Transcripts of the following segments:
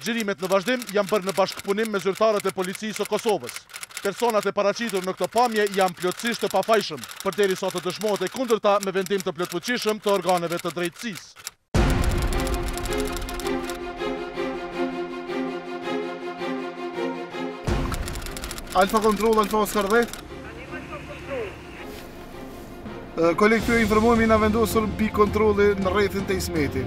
Xhirimet në vazhdim janë bërë në bashkëpunim me zyrtarët e Policisë së Kosovës. Personat e paraqitur në këto pamje janë plotësisht të pafajshëm, përderisa të dëshmohet e kundërta me vendim të plotfuqishëm të organeve të drejtësisë. Alfa Kontroll, Alfa Oskar dhjetë? Kolegë të informojmë jemi vendosur pikë kontrolli në rrethin te Ismeti.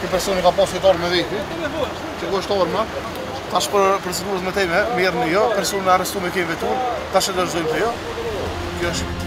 Ky personi ka pas pas me veti, që ku është arma, tash për procedurat e mëtejme, me jërë në jo, personi u arrestu me kej vetur, tash e dorëzojmë të jo, kjo është...